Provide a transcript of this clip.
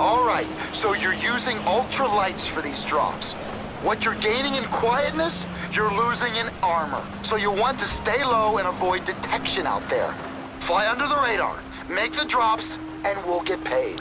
All right, so you're using ultralights for these drops. What you're gaining in quietness, you're losing in armor. So you want to stay low and avoid detection out there. Fly under the radar, make the drops, and we'll get paid.